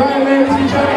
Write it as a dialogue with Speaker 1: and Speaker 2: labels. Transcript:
Speaker 1: right, ladies and gentlemen.